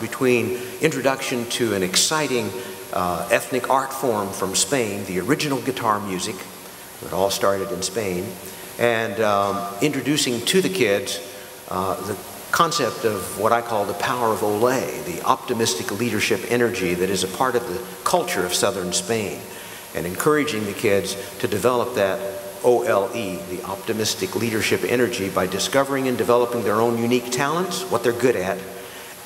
between introduction to an exciting uh, ethnic art form from Spain, the original guitar music, it all started in Spain, and um, introducing to the kids uh, the concept of what I call the power of Ole, the optimistic leadership energy that is a part of the culture of southern Spain, and encouraging the kids to develop that OLE, the optimistic leadership energy, by discovering and developing their own unique talents, what they're good at,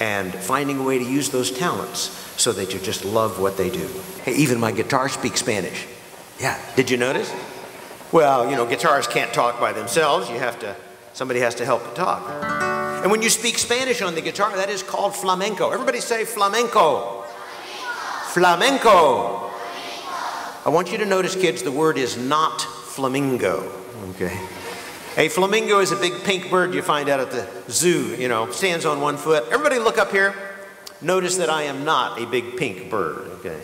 and finding a way to use those talents so that you just love what they do. Hey, even my guitar speaks Spanish. Yeah, did you notice? Well, you know, guitars can't talk by themselves. You have to, somebody has to help it talk. And when you speak Spanish on the guitar, that is called flamenco. Everybody say flamenco. Flamenco. flamenco. I want you to notice, kids, the word is not flamingo. Okay. A flamingo is a big pink bird you find out at the zoo, you know, stands on one foot. Everybody look up here. Notice that I am not a big pink bird, okay?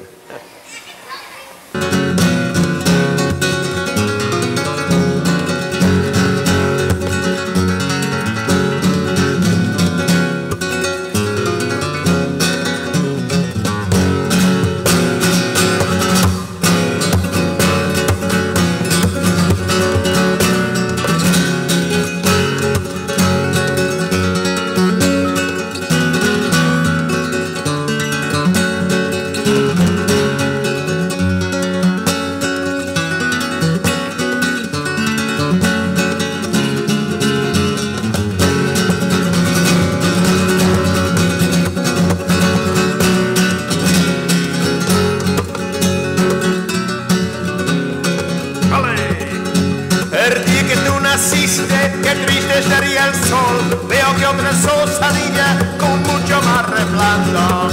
Qué triste sería el sol. Veo que osadilla con mucho más resplandor.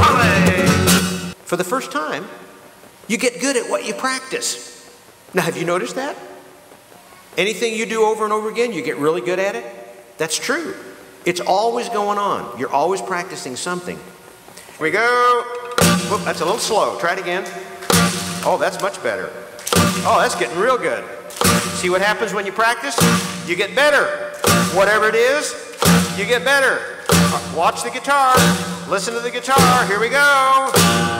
¡Ale, For the first time, you get good at what you practice. Now, have you noticed that? Anything you do over and over again, you get really good at it? That's true. It's always going on. You're always practicing something. Here we go. That's a little slow. Try it again. Oh, that's much better. Oh, that's getting real good. See what happens when you practice? You get better. Whatever it is, you get better. Watch the guitar. Listen to the guitar. Here we go.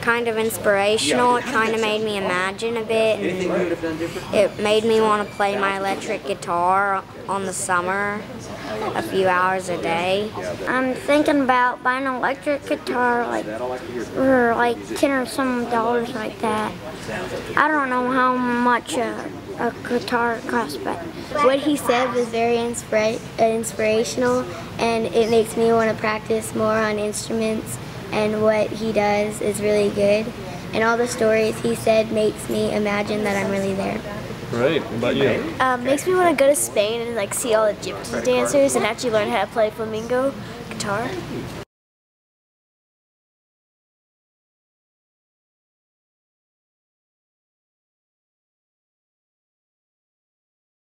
Kind of inspirational. It kind of made me imagine a bit. it made me want to play my electric guitar on the summer a few hours a day. I'm thinking about buying an electric guitar like for like 10 or some dollars like that. I don't know how much a, a guitar costs, but what he said was very inspira inspirational and it makes me want to practice more on instruments and what he does is really good. And all the stories he said makes me imagine that I'm really there. Right. What about you? Um, makes me want to go to Spain and like see all the gypsy dancers and actually learn how to play flamingo guitar.